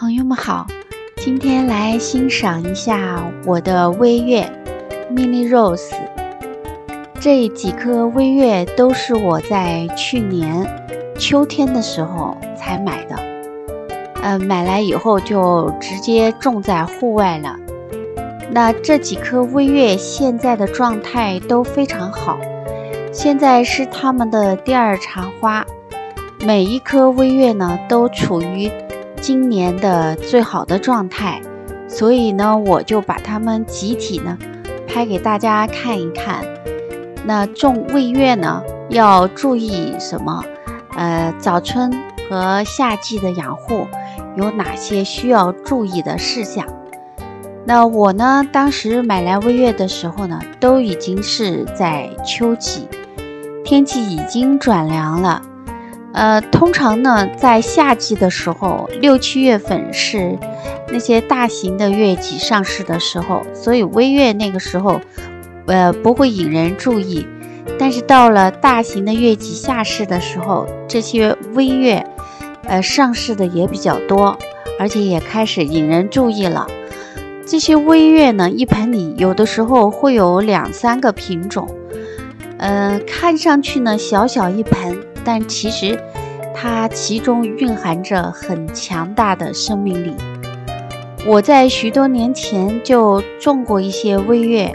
朋友们好，今天来欣赏一下我的微月 Mini Rose。这几颗微月都是我在去年秋天的时候才买的，呃，买来以后就直接种在户外了。那这几颗微月现在的状态都非常好，现在是它们的第二茬花，每一颗微月呢都处于。今年的最好的状态，所以呢，我就把它们集体呢拍给大家看一看。那种魏月呢，要注意什么？呃，早春和夏季的养护有哪些需要注意的事项？那我呢，当时买来魏月的时候呢，都已经是在秋季，天气已经转凉了。呃，通常呢，在夏季的时候，六七月份是那些大型的月季上市的时候，所以微月那个时候，呃，不会引人注意。但是到了大型的月季下市的时候，这些微月，呃，上市的也比较多，而且也开始引人注意了。这些微月呢，一盆里有的时候会有两三个品种，嗯，看上去呢，小小一盆。但其实，它其中蕴含着很强大的生命力。我在许多年前就种过一些微月，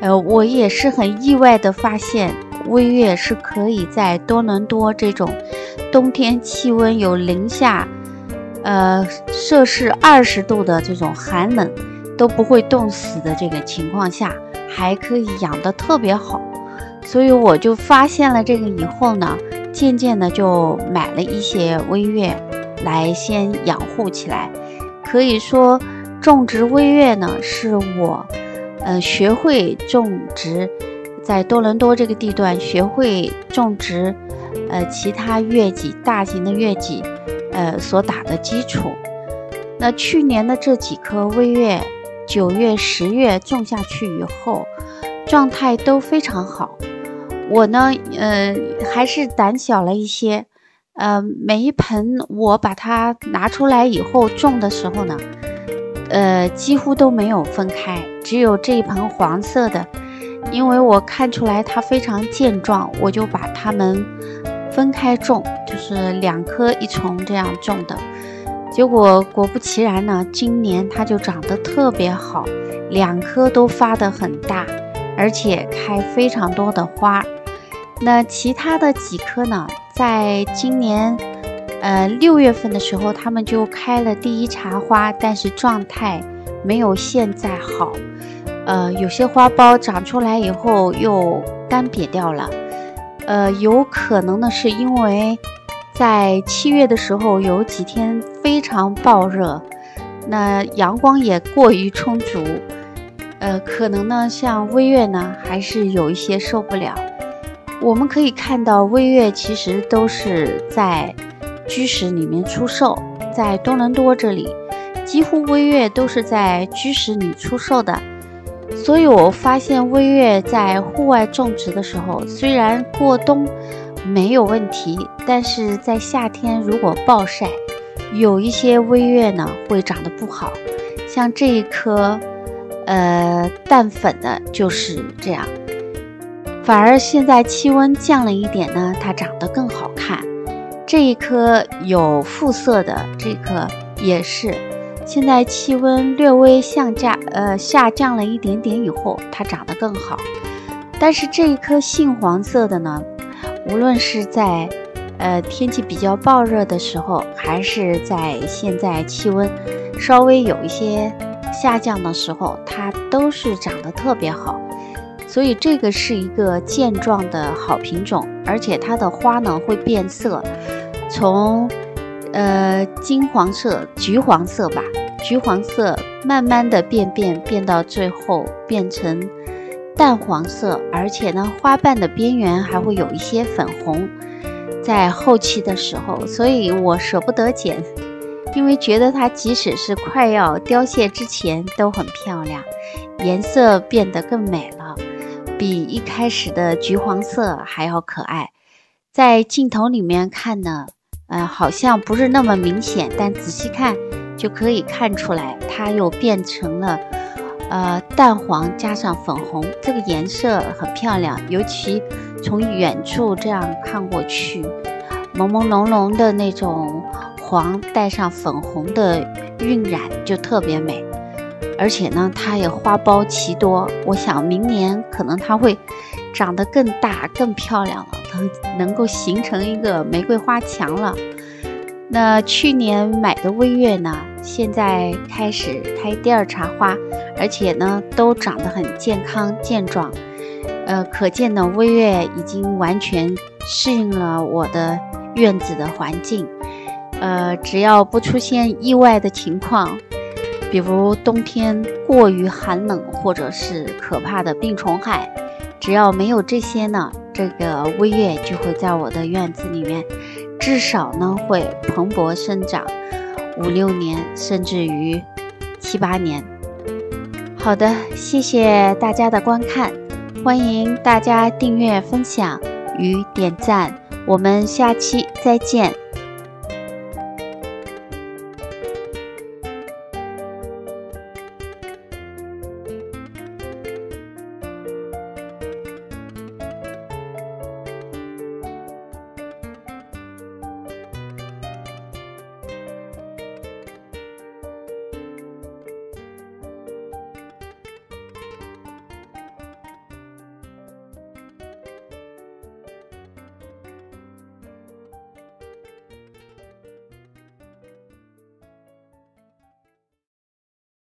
呃，我也是很意外的发现，微月是可以在多伦多这种冬天气温有零下，呃，摄氏二十度的这种寒冷都不会冻死的这个情况下，还可以养得特别好。所以我就发现了这个以后呢。渐渐的就买了一些微月来先养护起来，可以说种植微月呢是我，呃学会种植在多伦多这个地段学会种植，呃其他月季大型的月季，呃所打的基础。那去年的这几颗微月，九月十月种下去以后，状态都非常好。我呢，呃，还是胆小了一些，呃，每一盆我把它拿出来以后种的时候呢，呃，几乎都没有分开，只有这一盆黄色的，因为我看出来它非常健壮，我就把它们分开种，就是两颗一重这样种的。结果果不其然呢，今年它就长得特别好，两颗都发得很大，而且开非常多的花。那其他的几颗呢？在今年，呃六月份的时候，它们就开了第一茬花，但是状态没有现在好。呃，有些花苞长出来以后又干瘪掉了。呃，有可能呢，是因为在七月的时候有几天非常暴热，那阳光也过于充足。呃，可能呢，像微月呢，还是有一些受不了。我们可以看到，微月其实都是在居室里面出售，在多伦多这里，几乎微月都是在居室里出售的。所以我发现，微月在户外种植的时候，虽然过冬没有问题，但是在夏天如果暴晒，有一些微月呢会长得不好，像这一颗，呃，淡粉的就是这样。反而现在气温降了一点呢，它长得更好看。这一颗有复色的，这颗也是。现在气温略微下降，呃，下降了一点点以后，它长得更好。但是这一颗杏黄色的呢，无论是在呃天气比较暴热的时候，还是在现在气温稍微有一些下降的时候，它都是长得特别好。所以这个是一个健壮的好品种，而且它的花呢会变色，从呃金黄色、橘黄色吧，橘黄色慢慢的变变变到最后变成淡黄色，而且呢花瓣的边缘还会有一些粉红，在后期的时候，所以我舍不得剪，因为觉得它即使是快要凋谢之前都很漂亮，颜色变得更美了。比一开始的橘黄色还要可爱，在镜头里面看呢，呃，好像不是那么明显，但仔细看就可以看出来，它又变成了呃淡黄加上粉红，这个颜色很漂亮。尤其从远处这样看过去，朦朦胧胧的那种黄带上粉红的晕染就特别美。而且呢，它也花苞奇多，我想明年可能它会长得更大、更漂亮了，能能够形成一个玫瑰花墙了。那去年买的微月呢，现在开始开第二茬花，而且呢都长得很健康健壮，呃，可见呢微月已经完全适应了我的院子的环境，呃，只要不出现意外的情况，比如冬天过于寒冷或者是可怕的病虫害，只要没有这些呢，这个微月就会在我的院子里面。至少呢会蓬勃生长五六年，甚至于七八年。好的，谢谢大家的观看，欢迎大家订阅、分享与点赞，我们下期再见。